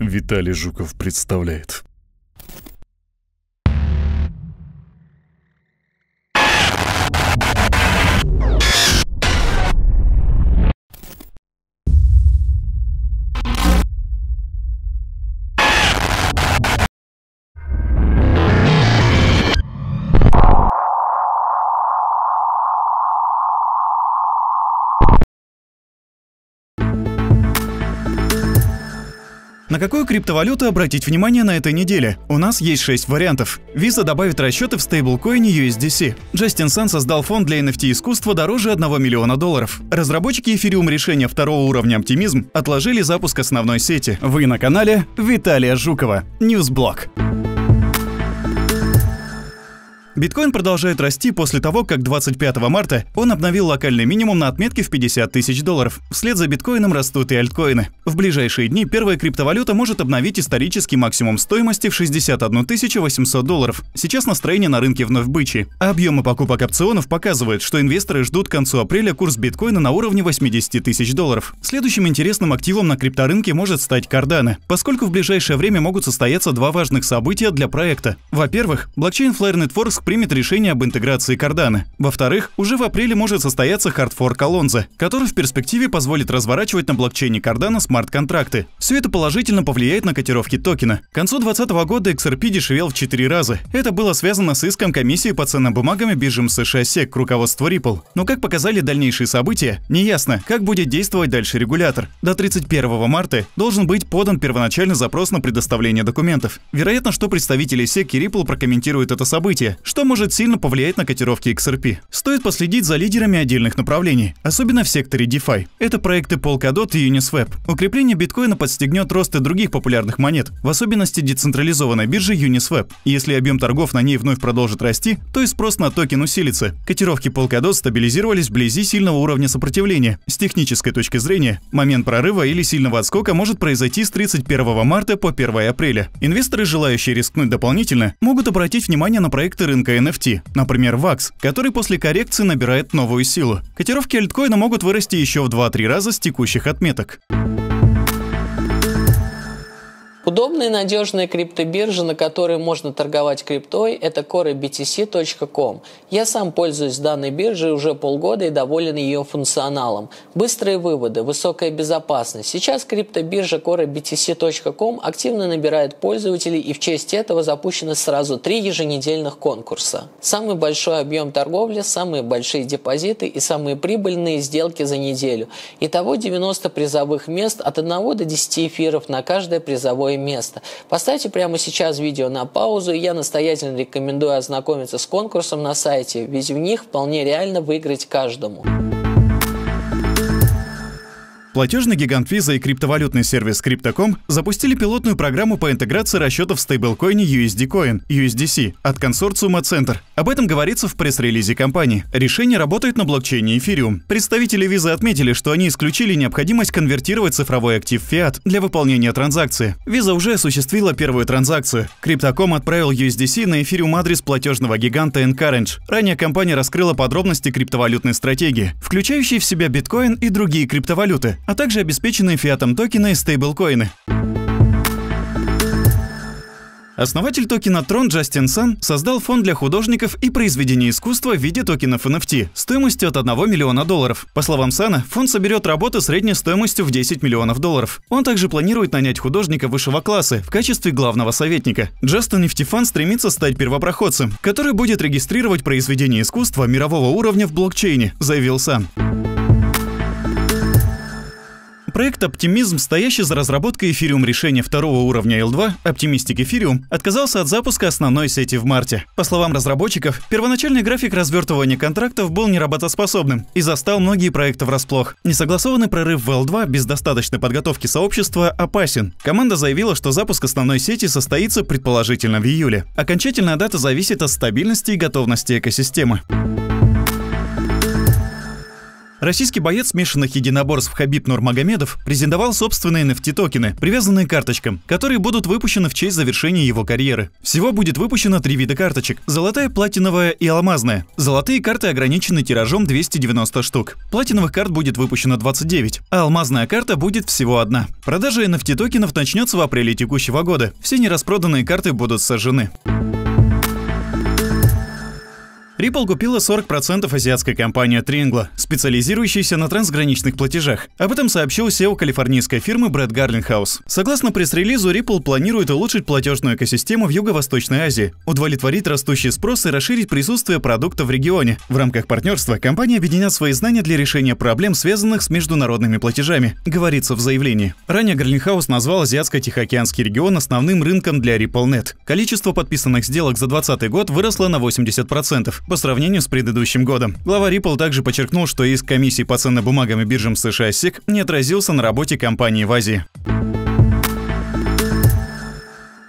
Виталий Жуков представляет. На какую криптовалюту обратить внимание на этой неделе? У нас есть 6 вариантов. Visa добавит расчеты в стейблкоине USDC. Джастин Сан создал фонд для NFT искусства дороже 1 миллиона долларов. Разработчики эфириум решения второго уровня оптимизм отложили запуск основной сети. Вы на канале Виталия Жукова. Ньюсблок. Биткоин продолжает расти после того, как 25 марта он обновил локальный минимум на отметке в 50 тысяч долларов. Вслед за биткоином растут и альткоины. В ближайшие дни первая криптовалюта может обновить исторический максимум стоимости в 61 800 долларов. Сейчас настроение на рынке вновь бычьи. А объемы покупок опционов показывают, что инвесторы ждут к концу апреля курс биткоина на уровне 80 тысяч долларов. Следующим интересным активом на крипторынке может стать Cardano, поскольку в ближайшее время могут состояться два важных события для проекта. Во-первых, блокчейн Flare Networks примет решение об интеграции Cardano. Во-вторых, уже в апреле может состояться хардфорк Alonzo, который в перспективе позволит разворачивать на блокчейне Cardano смарт-контракты. Все это положительно повлияет на котировки токена. К концу 2020 года XRP дешевел в 4 раза. Это было связано с иском комиссии по ценным бумагам биржам США SEC к руководству Ripple. Но как показали дальнейшие события, неясно, как будет действовать дальше регулятор. До 31 марта должен быть подан первоначальный запрос на предоставление документов. Вероятно, что представители SEC и Ripple прокомментируют это событие, что может сильно повлиять на котировки XRP. Стоит последить за лидерами отдельных направлений, особенно в секторе DeFi. Это проекты Polkadot и Uniswap. Укрепление биткоина подстегнет рост и других популярных монет, в особенности децентрализованной биржи Uniswap. Если объем торгов на ней вновь продолжит расти, то и спрос на токен усилится. Котировки Polkadot стабилизировались вблизи сильного уровня сопротивления. С технической точки зрения, момент прорыва или сильного отскока может произойти с 31 марта по 1 апреля. Инвесторы, желающие рискнуть дополнительно, могут обратить внимание на проекты рынка NFT, например, VAX, который после коррекции набирает новую силу. Котировки альткоина могут вырасти еще в 2-3 раза с текущих отметок. Удобная и надежная криптобиржа, на которой можно торговать криптой, это corebtc.com. Я сам пользуюсь данной биржей уже полгода и доволен ее функционалом. Быстрые выводы, высокая безопасность. Сейчас криптобиржа corebtc.com активно набирает пользователей и в честь этого запущены сразу три еженедельных конкурса. Самый большой объем торговли, самые большие депозиты и самые прибыльные сделки за неделю. Итого 90 призовых мест от 1 до 10 эфиров на каждое призовое место. Поставьте прямо сейчас видео на паузу, и я настоятельно рекомендую ознакомиться с конкурсом на сайте, ведь в них вполне реально выиграть каждому. Платежный гигант Visa и криптовалютный сервис Crypto.com запустили пилотную программу по интеграции расчетов в стейблкоине USD Coin, USDC, от консорциума Center. Об этом говорится в пресс-релизе компании. Решение работает на блокчейне Ethereum. Представители Visa отметили, что они исключили необходимость конвертировать цифровой актив Fiat для выполнения транзакции. Visa уже осуществила первую транзакцию. Crypto.com отправил USDC на Ethereum адрес платежного гиганта Encourage. Ранее компания раскрыла подробности криптовалютной стратегии, включающие в себя биткоин и другие криптовалюты, а также обеспеченные фиатом токены и стейблкоины. Основатель токена Tron Джастин Сан создал фонд для художников и произведений искусства в виде токенов NFT стоимостью от 1 миллиона долларов. По словам Сана, фонд соберет работы средней стоимостью в 10 миллионов долларов. Он также планирует нанять художника высшего класса в качестве главного советника. Джастин Нефтефан стремится стать первопроходцем, который будет регистрировать произведения искусства мирового уровня в блокчейне, заявил Сан. Проект Optimism, стоящий за разработкой эфириум решения второго уровня L2, Optimistic Ethereum, отказался от запуска основной сети в марте. По словам разработчиков, первоначальный график развертывания контрактов был неработоспособным и застал многие проекты врасплох. Несогласованный прорыв в L2 без достаточной подготовки сообщества опасен. Команда заявила, что запуск основной сети состоится предположительно в июле. Окончательная дата зависит от стабильности и готовности экосистемы. Российский боец смешанных единоборств Хабиб Нурмагомедов презентовал собственные NFT-токены, привязанные к карточкам, которые будут выпущены в честь завершения его карьеры. Всего будет выпущено три вида карточек – золотая, платиновая и алмазная. Золотые карты ограничены тиражом 290 штук. Платиновых карт будет выпущено 29, а алмазная карта будет всего одна. Продажа NFT-токенов начнется в апреле текущего года. Все нераспроданные карты будут сожжены. Ripple купила 40% азиатской компании Tringla, специализирующейся на трансграничных платежах. Об этом сообщил SEO калифорнийской фирмы Брэд Гарлингхаус. Согласно пресс-релизу, Ripple планирует улучшить платежную экосистему в Юго-Восточной Азии, удовлетворить растущий спрос и расширить присутствие продукта в регионе. В рамках партнерства компания объединят свои знания для решения проблем, связанных с международными платежами, говорится в заявлении. Ранее Гарлингхаус назвал Азиатско-Тихоокеанский регион основным рынком для RippleNet. Количество подписанных сделок за 2020 год выросло на 80% по сравнению с предыдущим годом. Глава Ripple также подчеркнул, что иск комиссии по ценным бумагам и биржам США SEC не отразился на работе компании в Азии.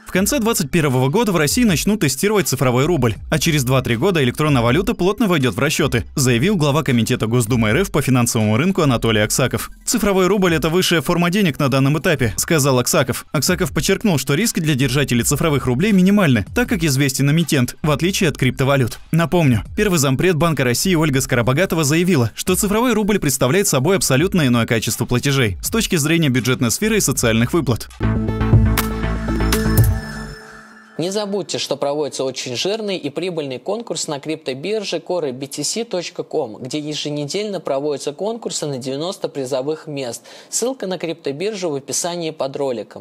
В конце 2021 года в России начнут тестировать цифровой рубль, а через 2-3 года электронная валюта плотно войдет в расчеты, заявил глава Комитета Госдумы РФ по финансовому рынку Анатолий Аксаков. Цифровой рубль – это высшая форма денег на данном этапе, сказал Аксаков. Аксаков подчеркнул, что риски для держателей цифровых рублей минимальны, так как известен эмитент, в отличие от криптовалют. Напомню, первый зампред Банка России Ольга Скоробогатова заявила, что цифровой рубль представляет собой абсолютно иное качество платежей с точки зрения бюджетной сферы и социальных выплат. Не забудьте, что проводится очень жирный и прибыльный конкурс на криптобирже corebtc.com, где еженедельно проводятся конкурсы на 90 призовых мест. Ссылка на криптобиржу в описании под роликом.